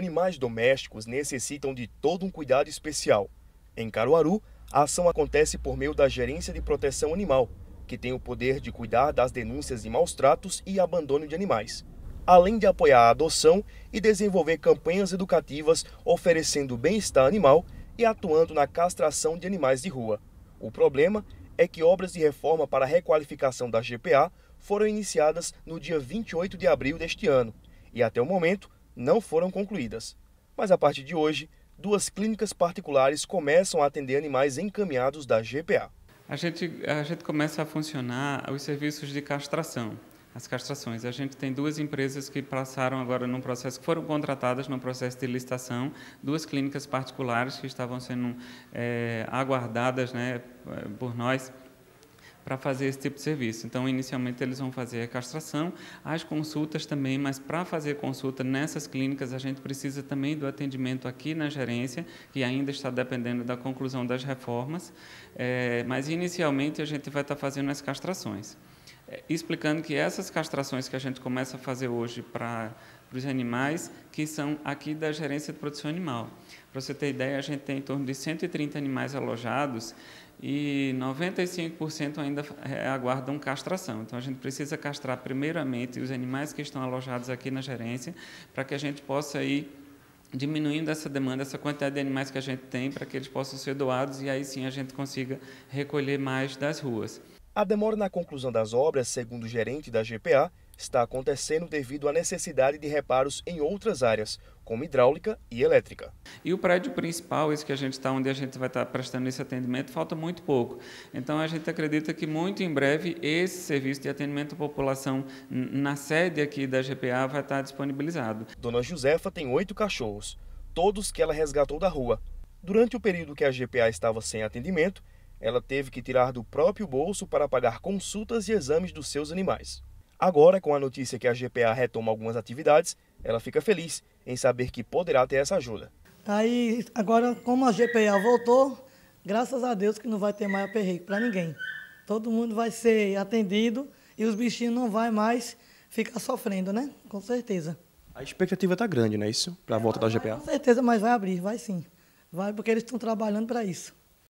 Animais domésticos necessitam de todo um cuidado especial. Em Caruaru, a ação acontece por meio da Gerência de Proteção Animal, que tem o poder de cuidar das denúncias de maus tratos e abandono de animais, além de apoiar a adoção e desenvolver campanhas educativas oferecendo bem-estar animal e atuando na castração de animais de rua. O problema é que obras de reforma para a requalificação da GPA foram iniciadas no dia 28 de abril deste ano e até o momento não foram concluídas. Mas a partir de hoje, duas clínicas particulares começam a atender animais encaminhados da GPA a gente, a gente começa a funcionar os serviços de castração, as castrações. A gente tem duas empresas que passaram agora num processo, que foram contratadas no processo de licitação, duas clínicas particulares que estavam sendo é, aguardadas né, por nós para fazer esse tipo de serviço. Então, inicialmente, eles vão fazer a castração, as consultas também, mas para fazer consulta nessas clínicas, a gente precisa também do atendimento aqui na gerência, que ainda está dependendo da conclusão das reformas, é, mas inicialmente a gente vai estar fazendo as castrações. É, explicando que essas castrações que a gente começa a fazer hoje para os animais, que são aqui da gerência de produção animal. Para você ter ideia, a gente tem em torno de 130 animais alojados e 95% ainda é, aguardam castração. Então, a gente precisa castrar primeiramente os animais que estão alojados aqui na gerência, para que a gente possa ir diminuindo essa demanda, essa quantidade de animais que a gente tem, para que eles possam ser doados e aí sim a gente consiga recolher mais das ruas. A demora na conclusão das obras, segundo o gerente da GPA, está acontecendo devido à necessidade de reparos em outras áreas, como hidráulica e elétrica. E o prédio principal, esse que a gente está, onde a gente vai estar prestando esse atendimento, falta muito pouco. Então a gente acredita que muito em breve esse serviço de atendimento à população na sede aqui da GPA vai estar disponibilizado. Dona Josefa tem oito cachorros, todos que ela resgatou da rua. Durante o período que a GPA estava sem atendimento, ela teve que tirar do próprio bolso para pagar consultas e exames dos seus animais. Agora, com a notícia que a GPA retoma algumas atividades, ela fica feliz em saber que poderá ter essa ajuda. Aí, agora, como a GPA voltou, graças a Deus que não vai ter mais aperreio para ninguém. Todo mundo vai ser atendido e os bichinhos não vão mais ficar sofrendo, né? Com certeza. A expectativa está grande, não é isso? Para a volta da GPA? Com certeza, mas vai abrir, vai sim. Vai porque eles estão trabalhando para isso.